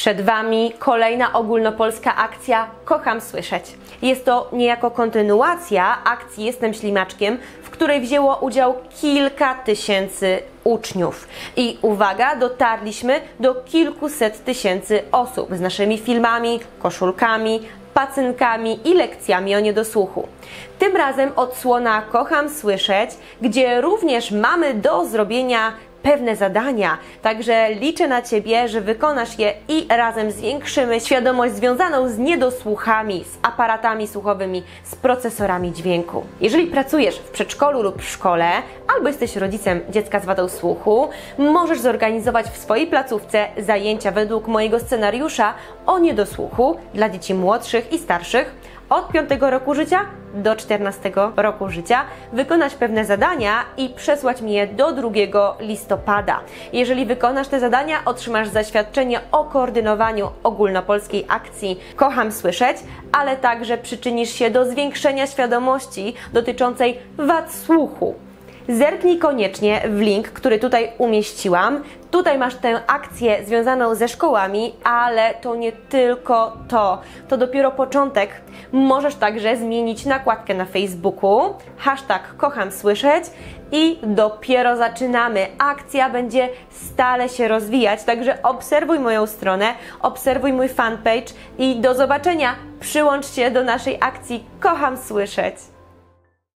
Przed Wami kolejna ogólnopolska akcja Kocham Słyszeć. Jest to niejako kontynuacja akcji Jestem Ślimaczkiem, w której wzięło udział kilka tysięcy uczniów. I uwaga, dotarliśmy do kilkuset tysięcy osób z naszymi filmami, koszulkami, pacynkami i lekcjami o niedosłuchu. Tym razem odsłona Kocham Słyszeć, gdzie również mamy do zrobienia pewne zadania, także liczę na Ciebie, że wykonasz je i razem zwiększymy świadomość związaną z niedosłuchami, z aparatami słuchowymi, z procesorami dźwięku. Jeżeli pracujesz w przedszkolu lub w szkole, albo jesteś rodzicem dziecka z wadą słuchu, możesz zorganizować w swojej placówce zajęcia według mojego scenariusza o niedosłuchu dla dzieci młodszych i starszych od 5 roku życia do 14 roku życia, wykonać pewne zadania i przesłać mi je do 2 listopada. Jeżeli wykonasz te zadania, otrzymasz zaświadczenie o koordynowaniu ogólnopolskiej akcji Kocham Słyszeć, ale także przyczynisz się do zwiększenia świadomości dotyczącej wad słuchu. Zerknij koniecznie w link, który tutaj umieściłam. Tutaj masz tę akcję związaną ze szkołami, ale to nie tylko to. To dopiero początek. Możesz także zmienić nakładkę na Facebooku, hashtag kocham słyszeć i dopiero zaczynamy. Akcja będzie stale się rozwijać, także obserwuj moją stronę, obserwuj mój fanpage i do zobaczenia. Przyłącz się do naszej akcji Kocham Słyszeć.